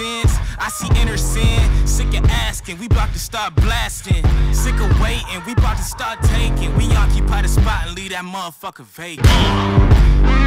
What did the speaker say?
sins. I see inner sin. Sick of asking, we about to start blasting. Sick of waiting, we about to start taking. We occupy the spot and leave that motherfucker vacant.